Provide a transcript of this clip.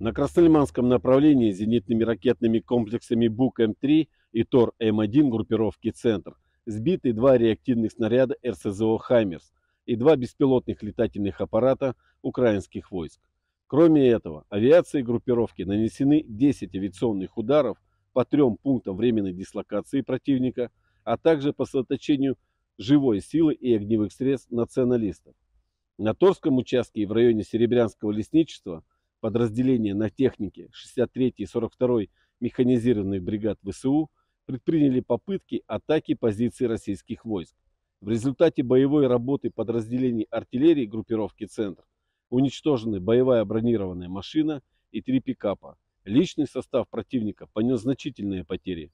На Краснолиманском направлении зенитными ракетными комплексами БУК-М3 и ТОР-М1 группировки «Центр» сбиты два реактивных снаряда РСЗО «Хаймерс» и два беспилотных летательных аппарата украинских войск. Кроме этого, авиацией группировки нанесены 10 авиационных ударов по трем пунктам временной дислокации противника, а также по сосредоточению живой силы и огневых средств националистов. На Торском участке и в районе Серебрянского лесничества подразделения на технике 63 и 42 механизированных бригад ВСУ предприняли попытки атаки позиций российских войск. В результате боевой работы подразделений артиллерии группировки «Центр» уничтожены боевая бронированная машина и три пикапа. Личный состав противника понес значительные потери.